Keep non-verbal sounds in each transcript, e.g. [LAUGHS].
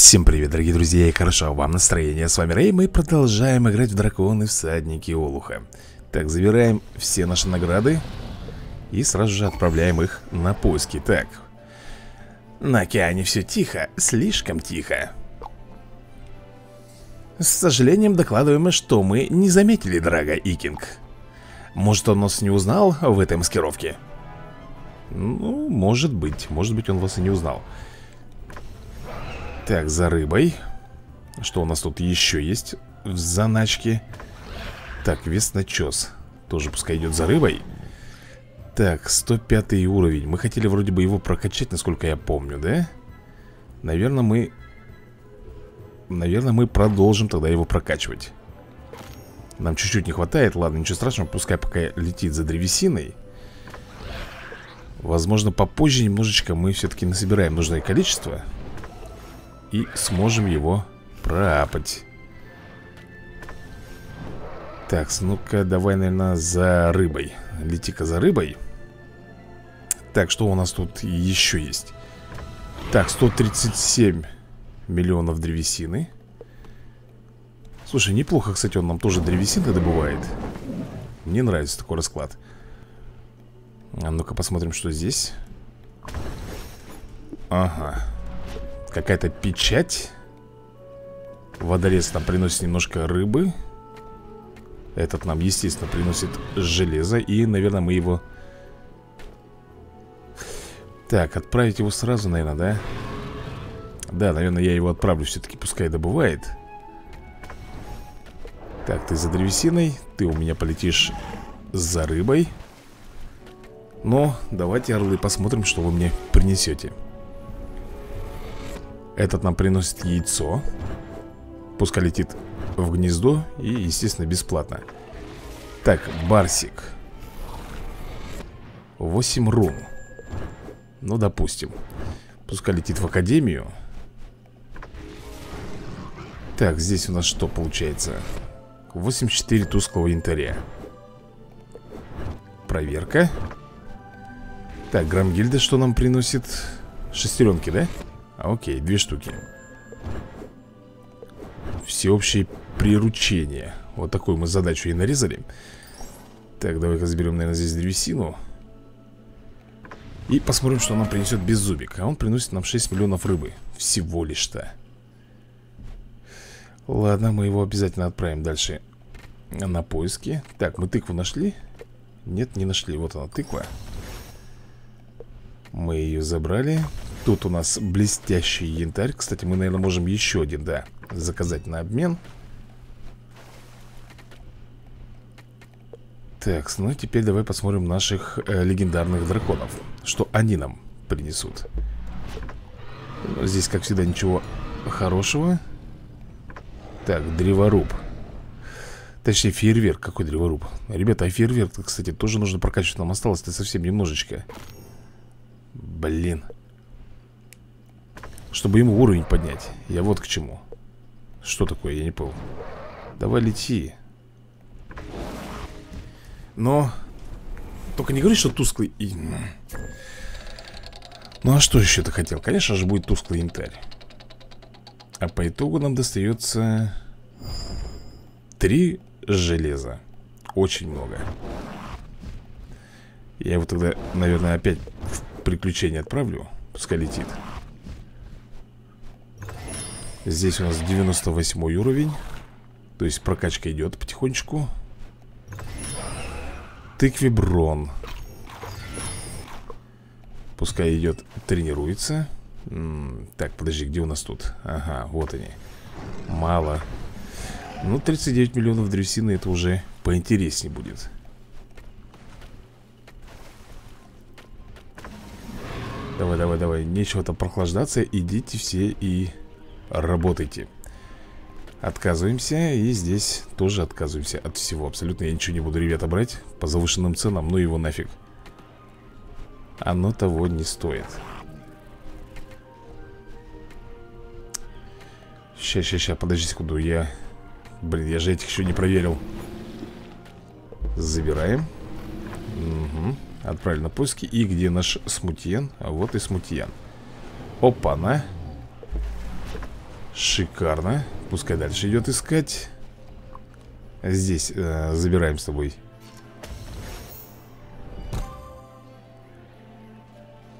Всем привет, дорогие друзья, и хорошо вам настроение. С вами Рэй, мы продолжаем играть в Драконы Всадники Олуха. Так, забираем все наши награды и сразу же отправляем их на поиски. Так, на океане все тихо, слишком тихо. С сожалением докладываем, что мы не заметили Драга Икинг. Может, он нас не узнал в этой маскировке? Ну, может быть, может быть, он вас и не узнал. Так, за рыбой. Что у нас тут еще есть в заначке? Так, весночес Тоже пускай идет за рыбой. Так, 105 уровень. Мы хотели вроде бы его прокачать, насколько я помню, да? Наверное, мы... Наверное, мы продолжим тогда его прокачивать. Нам чуть-чуть не хватает. Ладно, ничего страшного, пускай пока летит за древесиной. Возможно, попозже немножечко мы все-таки насобираем нужное количество и сможем его проапать Так, ну-ка, давай, наверное, за рыбой. Лети-ка за рыбой. Так, что у нас тут еще есть? Так, 137 миллионов древесины. Слушай, неплохо, кстати, он нам тоже древесины добывает. Мне нравится такой расклад. А ну-ка посмотрим, что здесь. Ага Какая-то печать. Водорез нам приносит немножко рыбы. Этот нам, естественно, приносит железо И, наверное, мы его... Так, отправить его сразу, наверное, да? Да, наверное, я его отправлю все-таки, пускай добывает. Так, ты за древесиной Ты у меня полетишь за рыбой. Но давайте, орлы, посмотрим, что вы мне принесете этот нам приносит яйцо. Пускай летит в гнездо И, естественно, бесплатно. Так, барсик. 8 рун. Ну, допустим. Пускай летит в академию. Так, здесь у нас что получается? 84 тусклого янтаря. Проверка. Так, Грамгильда что нам приносит? Шестеренки, да? Окей, две штуки. Всеобщее приручение. Вот такую мы задачу и нарезали. Так, давай-ка заберем, наверное, здесь древесину. И посмотрим, что нам принесет беззубик А он приносит нам 6 миллионов рыбы. Всего лишь-то Ладно, мы его обязательно отправим дальше На поиски. Так, мы тыкву нашли? Нет, не нашли, вот она, тыква. Мы ее забрали Тут у нас блестящий янтарь. Кстати, мы, наверное, можем еще один, да Заказать на обмен. Так, ну теперь давай посмотрим наших э, легендарных драконов. Что они нам принесут? Здесь, как всегда, ничего хорошего. Так, древоруб. Точнее, фейерверк. Какой древоруб? Ребята, а фейерверк, кстати, тоже нужно прокачивать. Нам осталось-то совсем немножечко. Блин чтобы ему уровень поднять. Я вот к чему. Что такое, я не понял. Давай лети. Но Только не говори, что тусклый и... Ну а что еще ты хотел? Конечно же будет тусклый янтарь А по итогу нам достается Три железа. Очень много. Я его тогда, наверное, опять в приключение отправлю. Пускай летит Здесь у нас 98 уровень. То есть прокачка идет потихонечку. Тыквиброн Пускай идет, тренируется. М -м, Так, подожди, где у нас тут? Ага, вот они. Мало. Ну, 39 миллионов древесины Это уже поинтереснее будет. Давай, давай, давай. Нечего там прохлаждаться. Идите все и работайте. Отказываемся И здесь тоже отказываемся от всего. Абсолютно я ничего не буду, ребята, брать По завышенным ценам, ну его нафиг. Оно того не стоит. Сейчас, сейчас, сейчас, подожди секунду Я, блин, я же этих еще не проверил. Забираем. Угу. Отправили на поиски. И где наш смутьен? А вот и смутьян. Опа-на Шикарно. Пускай дальше идет искать. Здесь э, забираем с тобой.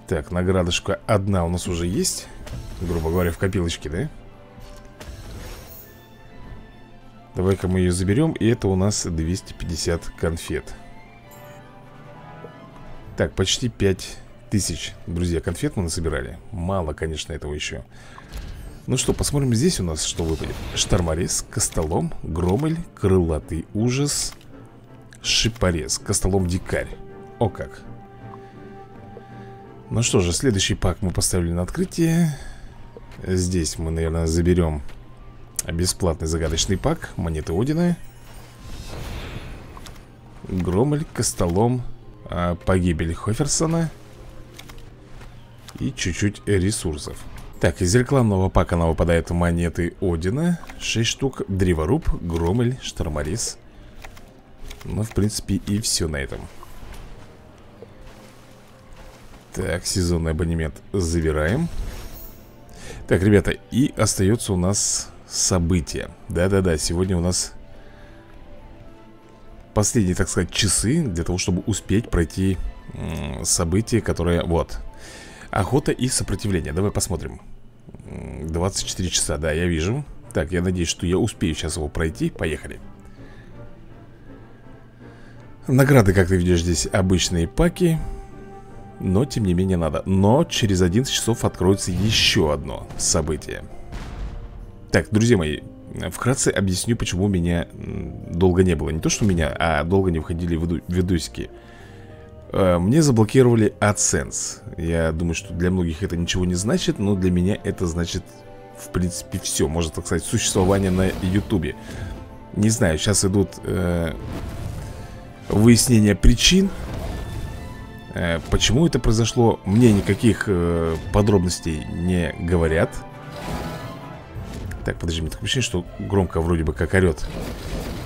Так, наградушка одна у нас уже есть. Грубо говоря, в копилочке, да? Давай-ка мы ее заберем И это у нас 250 конфет. Так, почти 5000, друзья, конфет мы насобирали. Мало, конечно, этого еще ну что, посмотрим здесь у нас, что выпадет. Шторморез, Костолом, Громель, Крылатый Ужас Шипорез, Костолом Дикарь. О как. Ну что же, следующий пак мы поставили на открытие. Здесь мы, наверное, заберем Бесплатный загадочный пак Монеты Одина Громель, Костолом а, Погибель Хоферсона. И чуть-чуть ресурсов так, из рекламного пака нам выпадают монеты Одина. 6 штук, Древоруб, Громель, Шторморез Ну, в принципе, и все на этом. Так, сезонный абонемент забираем. Так, ребята, и остается у нас событие Да-да-да, сегодня у нас последние, так сказать, часы Для того, чтобы успеть пройти событие, которое... Вот, Охота и сопротивление. Давай посмотрим. 24 часа, да, я вижу. Так, я надеюсь, что я успею сейчас его пройти. Поехали. Награды, как ты видишь, здесь обычные паки. Но, тем не менее, надо. Но через 11 часов откроется еще одно событие. Так, друзья мои, вкратце объясню, почему меня долго не было. Не то, что меня, а долго не входили видосики. Э, мне заблокировали AdSense. Я думаю, что для многих это ничего не значит Но для меня это значит, в принципе, все Можно так сказать, существование на Ютубе Не знаю, сейчас идут э, выяснения причин э, Почему это произошло. Мне никаких э, подробностей не говорят. Так, подожди, мне такое ощущение, что громко вроде бы как орет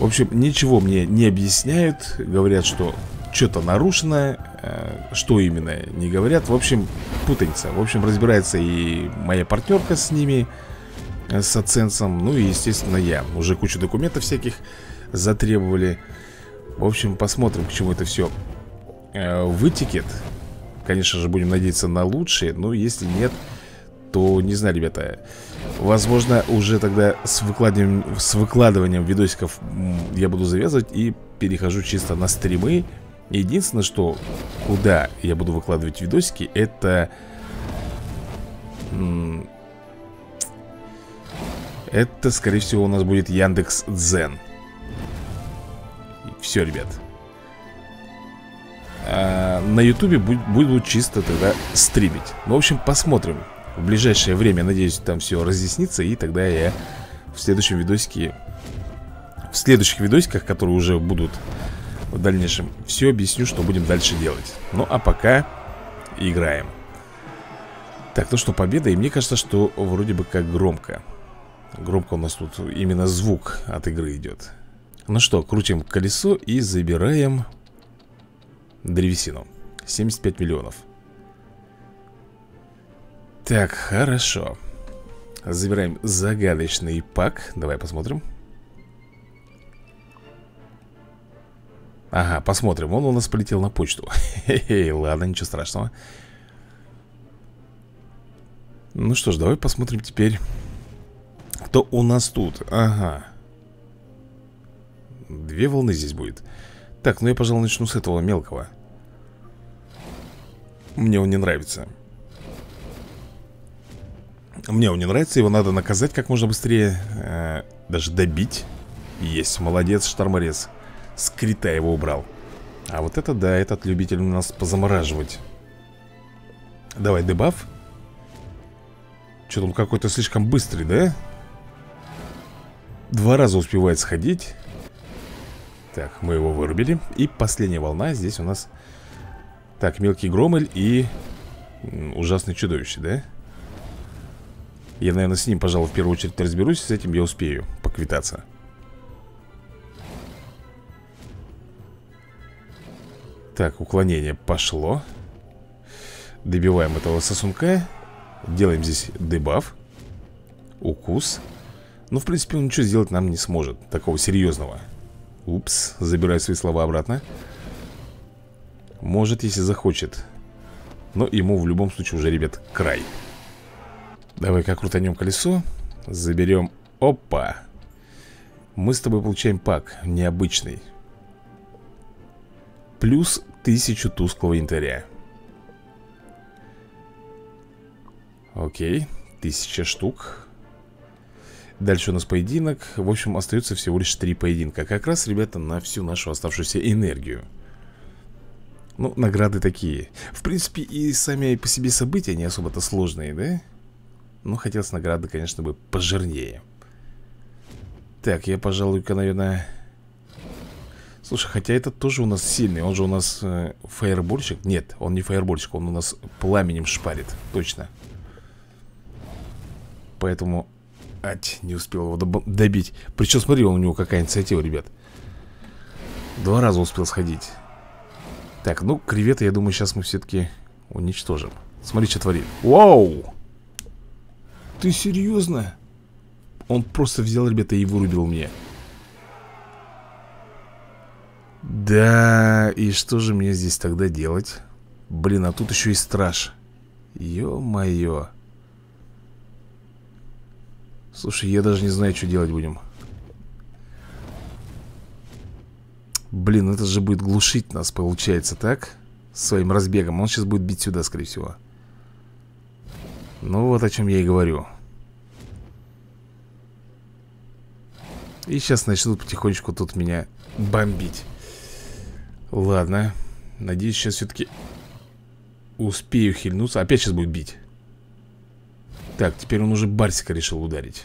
В общем, ничего мне не объясняют. Говорят, что что-то нарушено э, Что именно, не говорят. В общем, путаница. В общем, разбирается и моя партнерка с ними э, С оценцем Ну и, естественно, я. Уже кучу документов всяких затребовали. В общем, посмотрим, к чему это все э, вытекет. Конечно же, будем надеяться на лучшее Но если нет, то не знаю, ребята. Возможно, уже тогда с выкладыванием, с выкладыванием видосиков я буду завязывать и перехожу чисто на стримы Единственное, что куда я буду выкладывать видосики, это... Это, скорее всего, у нас будет Яндекс Дзен. Все, ребят. А на Ютубе буду чисто тогда стримить. Ну, в общем, посмотрим. В ближайшее время, надеюсь, там все разъяснится, и тогда я в следующем видосике... В следующих видосиках, которые уже будут в дальнейшем все объясню, что будем дальше делать. Ну а пока играем. Так, ну что, победа И мне кажется, что вроде бы как громко. Громко у нас тут именно звук от игры идет Ну что, крутим колесо и забираем древесину. 75 миллионов. Так, хорошо. Забираем загадочный пак. Давай посмотрим Ага, посмотрим, он у нас полетел на почту. Хе-хе, ладно, ничего страшного. Ну что ж, давай посмотрим теперь Кто у нас тут? Ага. Две волны здесь будет. Так, ну я, пожалуй, начну с этого мелкого. Мне он не нравится. Мне он не нравится, его надо наказать как можно быстрее. Э, Даже добить. Есть, молодец, шторморез Скрита его убрал. А вот это да, этот любитель у нас позамораживать. Давай дебаф. Что там какой-то слишком быстрый, да? Два раза успевает сходить. Так, мы его вырубили. И последняя волна здесь у нас. Так, мелкий громель и Ужасное чудовище, да? Я, наверное, с ним, пожалуй, в первую очередь разберусь С этим я успею поквитаться Так, уклонение пошло. Добиваем этого сосунка. Делаем здесь дебаф. Укус. Ну, в принципе, он ничего сделать нам не сможет Такого серьезного. Упс, забираю свои слова обратно. Может, если захочет. Но ему в любом случае уже, ребят, край. Давай-ка крутанем колесо. Заберем. Опа! Мы с тобой получаем пак Необычный Плюс тысячу тусклого янтаря. Окей, тысяча штук. Дальше у нас поединок. В общем, остается всего лишь три поединка. Как раз, ребята, на всю нашу оставшуюся энергию. Ну, награды такие. В принципе, и сами по себе события не особо-то сложные, да? Ну, хотелось награды, конечно, бы пожирнее. Так, я, пожалуй-ка, наверное Слушай, хотя этот тоже у нас сильный Он же у нас э, фаербольщик? Нет, он не фаербольщик, он у нас пламенем шпарит Точно. Поэтому... Ать, не успел его добить. Причем, смотри, у него какая инициатива, ребят. Два раза успел сходить. Так, ну, кревета, я думаю, сейчас мы все-таки уничтожим. Смотри, что творит. Вау! Ты серьезно? Он просто взял, ребята, и вырубил мне Да, и что же мне здесь тогда делать? Блин, а тут еще и страж. Ё-моё. Слушай, я даже не знаю, что делать будем. Блин, это же будет глушить нас, получается, так? Своим разбегом. Он сейчас будет бить сюда, скорее всего. Ну вот о чем я и говорю. И сейчас начнут потихонечку тут меня бомбить Ладно. Надеюсь, сейчас все-таки Успею хильнуться. Опять сейчас будет бить. Так, теперь он уже Барсика решил ударить.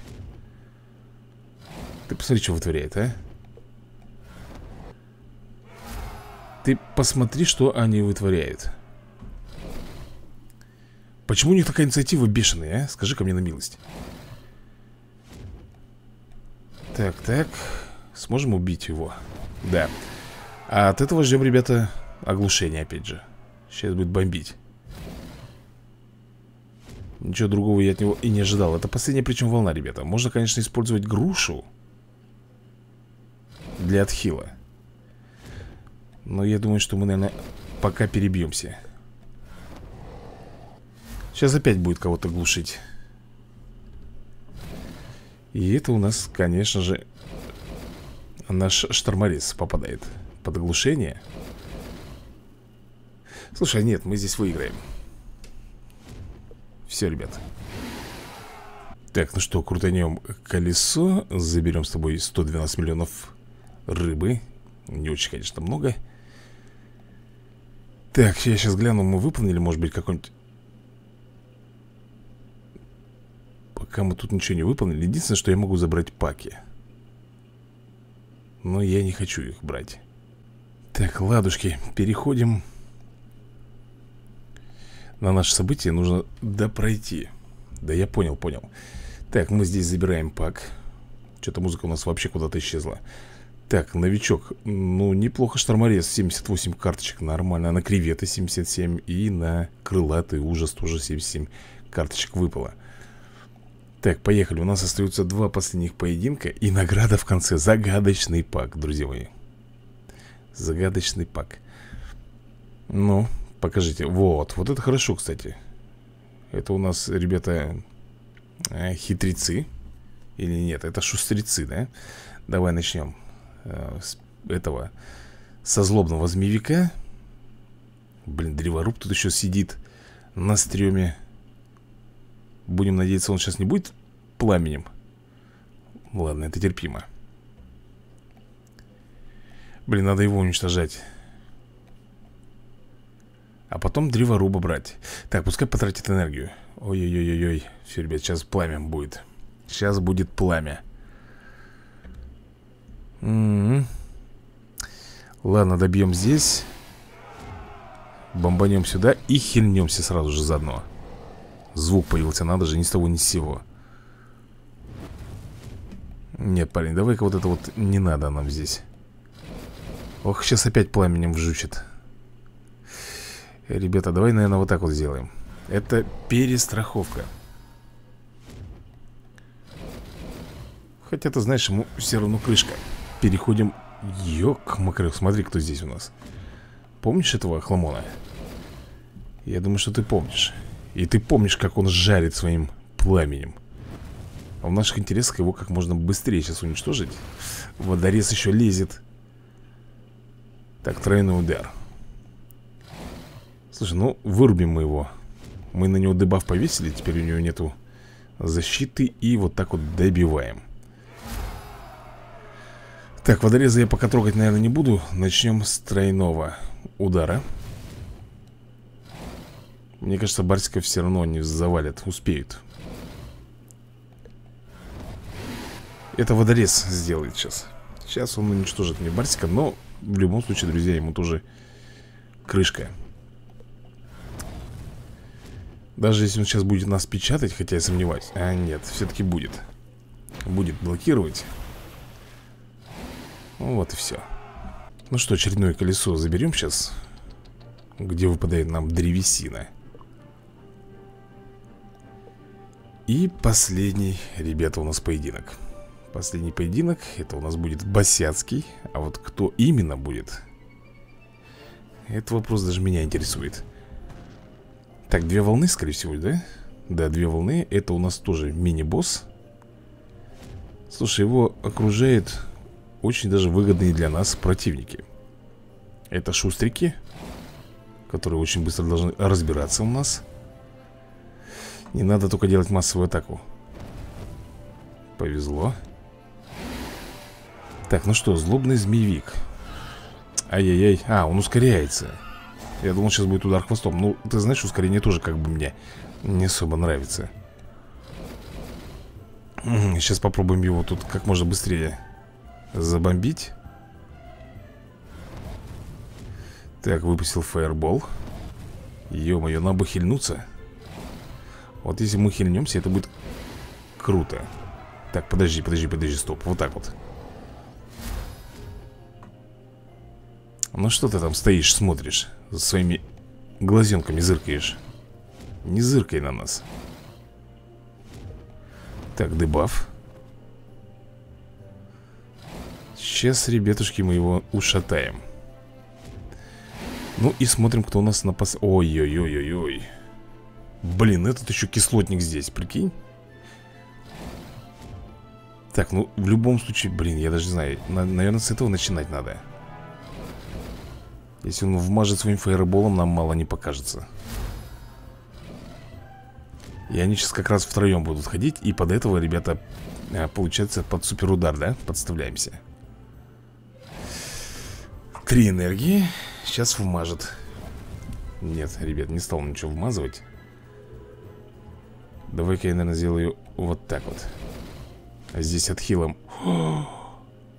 Ты посмотри, что вытворяет, а? Ты посмотри, что они вытворяют. Почему у них такая инициатива бешеная, а? Скажи-ка мне на милость. Так, так. Сможем убить его? Да А от этого ждем, ребята, оглушение опять же. Сейчас будет бомбить. Ничего другого я от него и не ожидал. Это последняя причем волна, ребята. Можно, конечно, использовать грушу Для отхила. Но я думаю, что мы, наверное, пока перебьемся Сейчас опять будет кого-то глушить. И это у нас, конечно же Наш шторморез попадает под оглушение. Слушай, нет, мы здесь выиграем. Все, ребят. Так, ну что, крутанем колесо Заберем с тобой 112 миллионов рыбы. Не очень, конечно, много. Так, я сейчас гляну, мы выполнили, может быть, какой-нибудь Пока мы тут ничего не выполнили. Единственное, что я могу забрать паки. Но я не хочу их брать Так, ладушки, переходим на наше событие нужно допройти Да я понял, понял. Так, мы здесь забираем пак. Что-то музыка у нас вообще куда-то исчезла. Так, новичок. Ну, неплохо шторморез. 78 карточек, нормально. На креветы 77 И на крылатый ужас тоже 77 карточек выпало. Так, поехали. У нас остаются два последних поединка. И награда в конце. Загадочный пак, друзья мои Загадочный пак. Ну, Покажите, вот, вот это хорошо, кстати. Это у нас, ребята, э, хитрецы Или нет, это шустрецы, да? Давай начнем э, с этого Со злобного змеевика. Блин, древоруб тут еще сидит На стреме. Будем надеяться, он сейчас не будет пламенем. Ладно, это терпимо Блин, надо его уничтожать. А потом древоруба брать. Так, пускай потратит энергию. Ой-ой-ой-ой Все, ребят, сейчас пламя будет. Сейчас будет пламя. М -м -м. Ладно, добьем здесь. Бомбанем сюда и хильнемся сразу же заодно. Звук появился, надо же, ни с того ни с сего. Нет, парень, давай-ка вот это вот не надо нам здесь Ох, сейчас опять пламенем вжучит Ребята, давай, наверное, вот так вот сделаем. Это перестраховка. Хотя, ты знаешь, ему все равно крышка. Переходим Ёк, макрёк, смотри, кто здесь у нас. Помнишь этого хламона? Я думаю, что ты помнишь. И ты помнишь, как он жарит своим пламенем. А в наших интересах его как можно быстрее сейчас уничтожить. Водорез еще лезет Так, тройной удар. Слушай, ну вырубим мы его. Мы на него дебаф повесили Теперь у него нету защиты И вот так вот добиваем. Так, водореза я пока трогать, наверное, не буду. Начнем с тройного удара. Мне кажется, Барсиков все равно не завалят Успеют. Это водорез сделает сейчас. Сейчас он уничтожит мне Барсика Но в любом случае, друзья, ему тоже крышка. Даже если он сейчас будет нас печатать Хотя я сомневаюсь А нет, все-таки будет. Будет блокировать. Ну, Вот и все Ну что, очередное колесо заберем сейчас Где выпадает нам древесина. И последний, ребята, у нас поединок Последний поединок Это у нас будет Босяцкий. А вот кто именно будет? Этот вопрос даже меня интересует. Так, две волны, скорее всего, да? Да, две волны Это у нас тоже мини-босс. Слушай, его окружает Очень даже выгодные для нас противники. Это шустрики Которые очень быстро должны разбираться у нас. Не надо только делать массовую атаку. Повезло Так, ну что, злобный змеевик. Ай-яй-яй, а, он ускоряется. Я думал, сейчас будет удар хвостом. Ну, ты знаешь, ускорение тоже как бы мне не особо нравится. Сейчас попробуем его тут как можно быстрее забомбить. Так, выпустил фаербол. Ё-моё, нам бы хильнуться. Вот если мы хильнемся, это будет круто. Так, подожди, подожди, подожди, стоп. Вот так вот Ну что ты там стоишь, смотришь? Своими глазенками зыркаешь. Не зыркай на нас. Так, дебаф. Сейчас, ребятушки, мы его ушатаем. Ну и смотрим, кто у нас на пос... Ой-ой-ой-ой-ой. Блин, этот еще кислотник здесь, прикинь. Так, ну, в любом случае, блин, я даже не знаю Наверное, с этого начинать надо если он вмажет своим фаерболом, нам мало не покажется. И они сейчас как раз втроем будут ходить И под этого, ребята, э, получается под суперудар, да? Подставляемся. Три энергии. Сейчас вмажет. Нет, ребят, не стал ничего вмазывать. Давай-ка я, наверное, сделаю вот так вот. А здесь отхилом. [GASPS]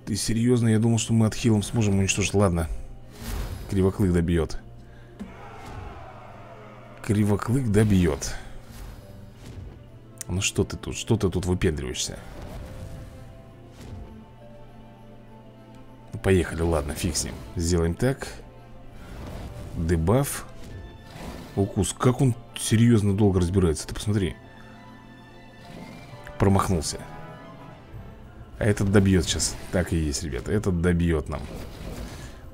Ты серьезно? Я думал, что мы отхилом сможем уничтожить. Ладно, Кривоклык добьет. Кривоклык добьет. Ну что ты тут, что ты тут выпендриваешься? Поехали, ладно, фиг с ним. Сделаем так. Дебаф. Укус, как он серьезно долго разбирается Ты посмотри. Промахнулся. А этот добьет сейчас. Так и есть, ребята, этот добьет нам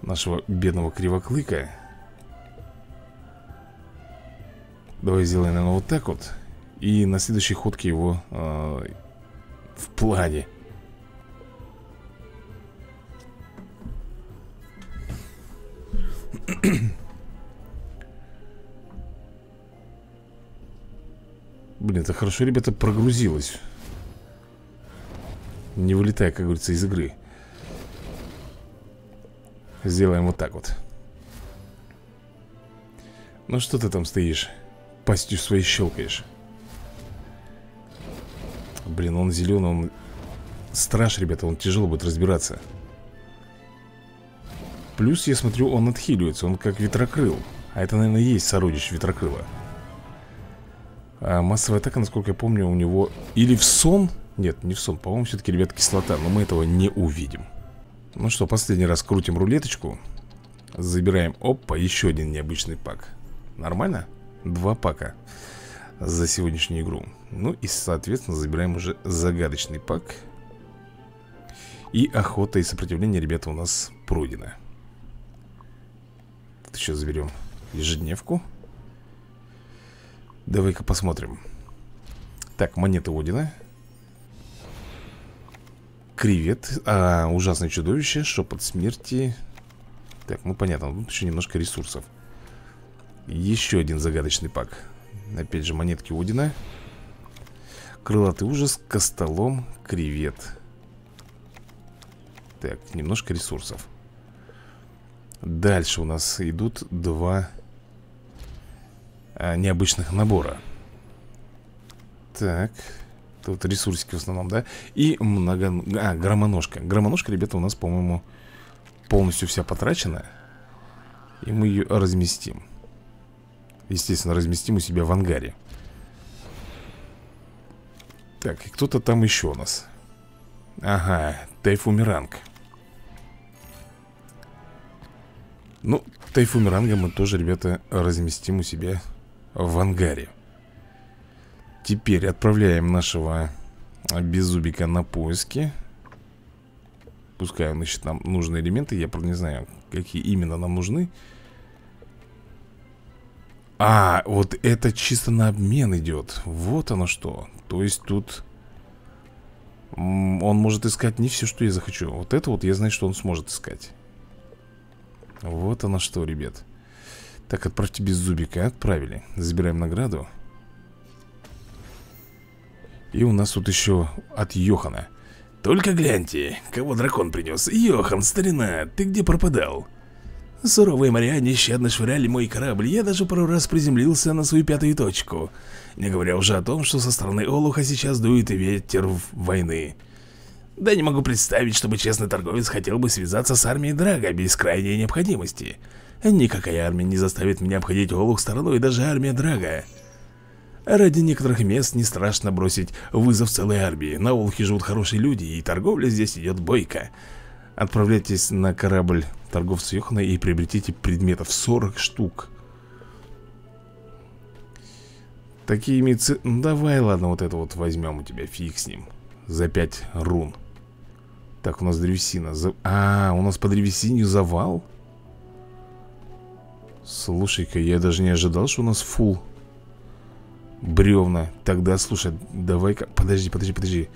нашего бедного кривоклыка. Давай сделаем, наверное, вот так вот. И на следующей ходке его э, в плане. [COUGHS] Блин, это хорошо, ребята, прогрузилось. Не вылетая, как говорится, из игры Сделаем вот так вот. Ну что ты там стоишь? Пастью своей щелкаешь. Блин, он зеленый, он Страж, ребята, он тяжело будет разбираться. Плюс, я смотрю, он отхиливается Он как ветрокрыл. А это, наверное, и есть сородич ветрокрыла. А массовая атака, насколько я помню, у него Или в сон? Нет, не в сон, по-моему, все-таки, ребят, кислота Но мы этого не увидим ну что, последний раз крутим рулеточку Забираем, опа, еще один необычный пак. Нормально? Два пака За сегодняшнюю игру. Ну и, соответственно, забираем уже загадочный пак. И охота и сопротивление, ребята, у нас пройдено. Еще заберем ежедневку. Давай-ка посмотрим. Так, монета Одина Кревет а, Ужасное чудовище, шепот смерти? Так, ну понятно, тут еще немножко ресурсов. Еще один загадочный пак. Опять же монетки Одина. Крылатый ужас, костолом, кревет. Так, немножко ресурсов. Дальше у нас идут два а, необычных набора. Так Тут ресурсики в основном, да? И много... А, громоножка. Громоножка, ребята, у нас, по-моему, полностью вся потрачена И мы ее разместим. Естественно, разместим у себя в ангаре. Так, и кто-то там еще у нас. Ага, Тайфумеранг. Ну, Тайфумеранга мы тоже, ребята, разместим у себя в ангаре Теперь отправляем нашего беззубика на поиски. Пускай он ищет нам нужные элементы Я, правда, не знаю, какие именно нам нужны. А, вот это чисто на обмен идет. Вот оно что. То есть тут Он может искать не все, что я захочу. Вот это вот я знаю, что он сможет искать. Вот оно что, ребят. Так, отправьте беззубика. Отправили. Забираем награду и у нас тут еще от Йохана. Только гляньте, кого дракон принес Йохан, старина, ты где пропадал? Суровые моря нещадно швыряли мой корабль. Я даже пару раз приземлился на свою пятую точку Не говоря уже о том, что со стороны Олуха сейчас дует ветер войны. Да не могу представить, чтобы честный торговец хотел бы связаться с армией Драга без крайней необходимости. Никакая армия не заставит меня обходить Олух стороной, даже армия Драга Ради некоторых мест не страшно бросить вызов целой армии. На Олхе живут хорошие люди, и торговля здесь идет бойко. Отправляйтесь на корабль торговца Йохана и приобретите предметов. 40 штук. Такие. Ну, давай, ладно, вот это вот возьмем у тебя, фиг с ним. За 5 рун. Так, у нас древесина за... А, у нас по древесине завал? Слушай-ка, я даже не ожидал, что у нас фул бревна. Тогда, слушай, давай-ка Подожди, подожди, подожди.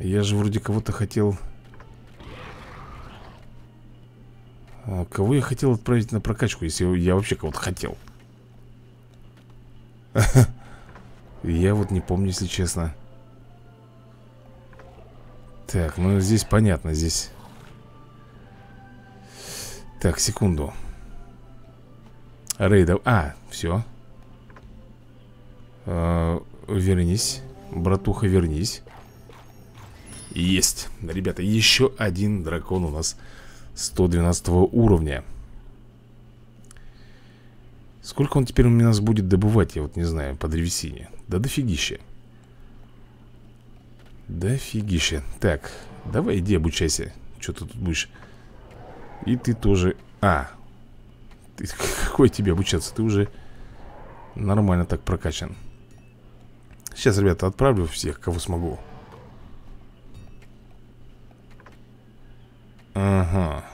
Я же вроде кого-то хотел а, Кого я хотел отправить на прокачку Если я вообще кого-то хотел? [LAUGHS] Я вот не помню, если честно. Так, ну здесь понятно Здесь. Так, секунду. Рейдов, а, все э, Вернись Братуха, вернись. Есть. Ребята, еще один дракон у нас 112 уровня. Сколько он теперь у нас будет добывать, я вот не знаю, по древесине? Да дофигища. Дофигища. Так, давай иди обучайся. Что ты тут будешь? И ты тоже. А, ты, [LAUGHS] какой тебе обучаться? Ты уже нормально так прокачан Сейчас, ребята, отправлю всех, кого смогу Ага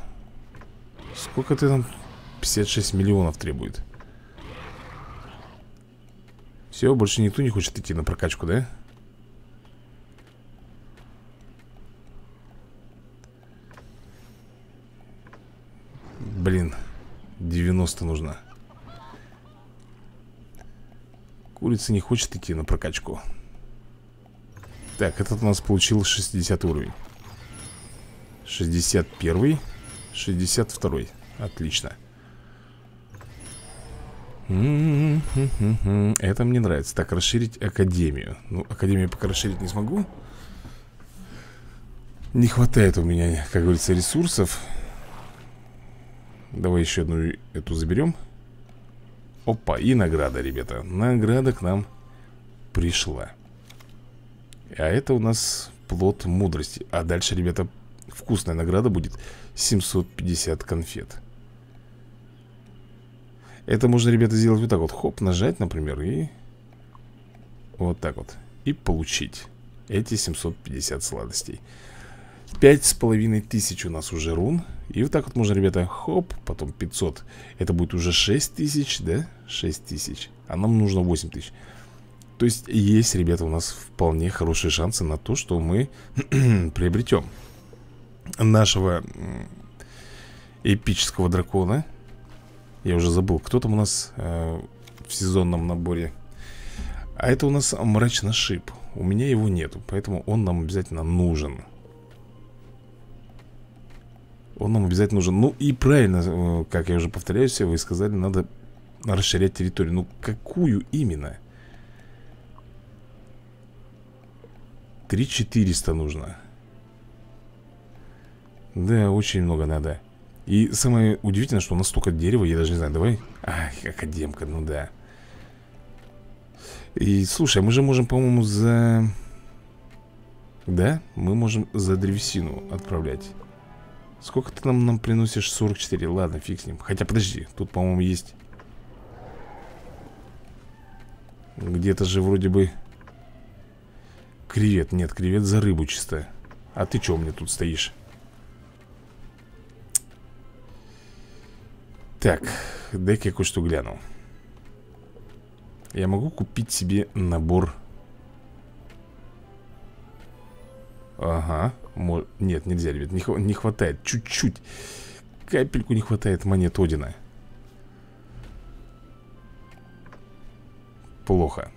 Сколько ты там? 56 миллионов требует Все, больше никто не хочет идти на прокачку, да? Блин 90 нужно Курица не хочет идти на прокачку. Так, этот у нас получил 60 уровень. 61 62 Отлично. Это мне нравится. Так, расширить Академию. Ну, Академию пока расширить не смогу. Не хватает у меня, как говорится, ресурсов. Давай еще одну эту заберем Опа, и награда, ребята. Награда к нам пришла. А это у нас плод мудрости. А дальше, ребята, вкусная награда будет. 750 конфет. Это можно, ребята, сделать вот так вот. Хоп, нажать, например, и Вот так вот. И получить эти 750 сладостей Пять с половиной тысяч у нас уже рун. И вот так вот можно, ребята, хоп, потом 500 Это будет уже 6 тысяч, да? 6 тысяч. А нам нужно 8 тысяч. То есть есть, ребята, у нас вполне хорошие шансы на то, что мы [CLEARS THROAT] приобретем Нашего эпического дракона. Я уже забыл, кто там у нас э, в сезонном наборе. А это у нас мрачношип. У меня его нету, поэтому он нам обязательно нужен Он нам обязательно нужен. Ну и правильно, э, как я уже повторяюсь, вы сказали, надо расширять территорию. Ну какую именно? 3400 нужно. Да, очень много надо. И самое удивительное, что у нас столько дерева, я даже не знаю, давай. Ах, академка, ну да. И слушай, а мы же можем, по-моему, за... Да, мы можем за древесину отправлять Сколько ты нам, нам приносишь? 44, ладно, фиг с ним Хотя, подожди, тут, по-моему, есть Где-то же вроде бы Кревет, нет, кревет за рыбу чисто А ты у меня тут стоишь? Так, дай-ка я кое-что гляну Я могу купить себе набор Ага. Нет, нельзя, ребят, не, не хватает Чуть-чуть Капельку не хватает монет Одина. Плохо.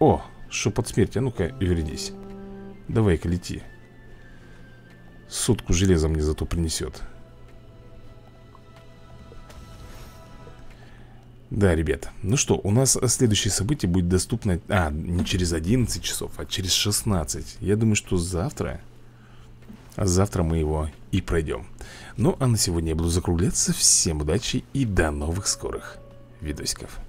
О, шепот смерти, а ну-ка вернись. Давай-ка лети. Сутку железа мне зато принесет. Да, ребят, ну что, у нас следующее событие будет доступно А, не через 11 часов, а через 16 Я думаю, что завтра Завтра мы его и пройдем. Ну, а на сегодня я буду закругляться. Всем удачи и до новых скорых видосиков